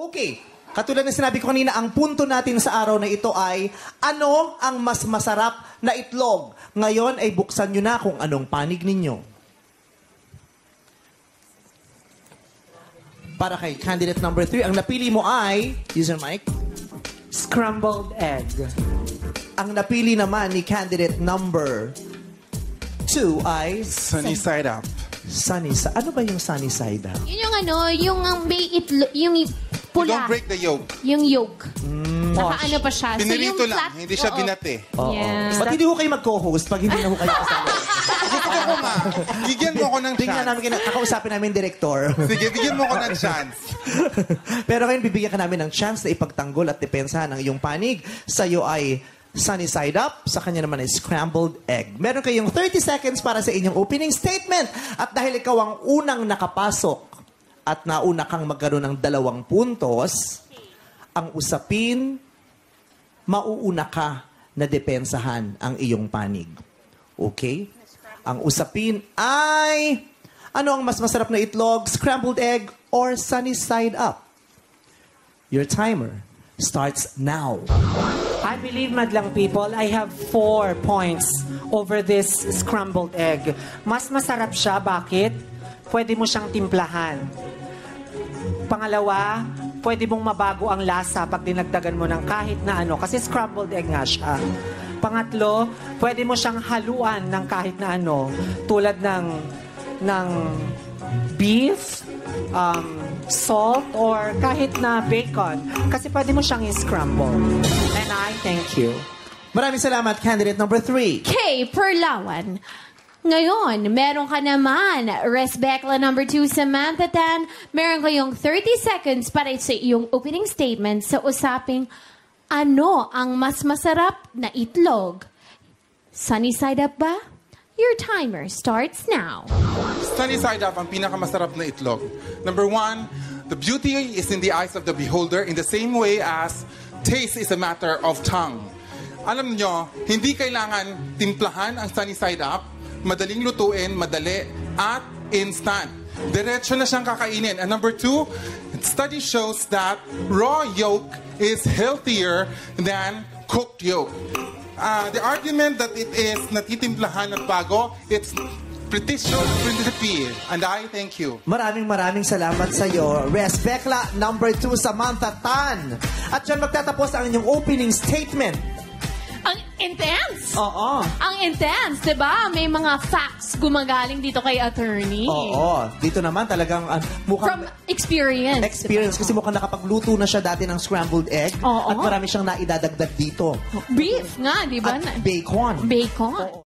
Okay. Katulad ng sinabi ko kanina, ang punto natin sa araw na ito ay ano ang mas masarap na itlog? Ngayon ay buksan nyo na kung anong panig ninyo. Para kay candidate number three, ang napili mo ay, user mic, Scrambled egg. ang napili naman ni candidate number two ay Sunny side up. sunny side. Ano ba yung sunny side up? Yun yung ano, yung ang may itlo, yung pula. Don't break the yolk. Yung yolk. Mm. Naka ano pa siya. Pinirito yung lang, flat- hindi siya oo. binate. Oo. Yeah. Ba't hindi ho kayo mag-co-host pag hindi na ho kayo kasama? Ako ma, bigyan mo ako ng Tingnan chance. namin, kina- kakausapin namin director. Sige, bigyan mo ako ng chance. Pero ngayon, bibigyan ka namin ng chance na ipagtanggol at depensahan ang iyong panig. Sa iyo ay sunny side up, sa kanya naman ay scrambled egg. Meron kayong 30 seconds para sa inyong opening statement. At dahil ikaw ang unang nakapasok at nauna kang magkaroon ng dalawang puntos, ang usapin, mauuna ka na depensahan ang iyong panig. Okay? Ang usapin ay ano ang mas masarap na itlog, scrambled egg, or sunny side up? Your timer starts now. I believe, madlang people, I have four points over this scrambled egg. Mas masarap siya. Bakit? Pwede mo siyang timplahan. Pangalawa, pwede mong mabago ang lasa pag dinagdagan mo ng kahit na ano. Kasi scrambled egg nga siya. Pangatlo, pwede mo siyang haluan ng kahit na ano. Tulad ng, ng beef, um, salt, or kahit na bacon. Kasi pwede mo siyang i-scramble. And I thank you. Maraming salamat, candidate number three. Kay Perlawan. Ngayon, meron ka naman, Resbecla number 2, Samantha Tan. Meron kayong 30 seconds para sa iyong opening statement sa usaping ano ang mas masarap na itlog? Sunny side up ba? Your timer starts now. Sunny side up ang pinakamasarap na itlog. Number one, the beauty is in the eyes of the beholder in the same way as taste is a matter of tongue. Alam nyo, hindi kailangan timplahan ang sunny side up, madaling lutuin, madali, at instant. Diretso na siyang kakainin. And number two, study shows that raw yolk is healthier than cooked yolk. Uh, the argument that it is natitimplahan at bago, it's pretty sure, pretty And I thank you. Maraming maraming salamat sa iyo, Resbecla number two, Samantha Tan. At dyan magtatapos ang inyong opening statement. Intense! Oo. Ang intense, di ba? May mga facts gumagaling dito kay attorney. Oo. Dito naman talagang uh, mukhang... From experience. experience kasi mukhang nakapagluto na siya dati ng scrambled egg Oo. at marami siyang naidadagdag dito. Beef nga, di ba? At bacon. Bacon.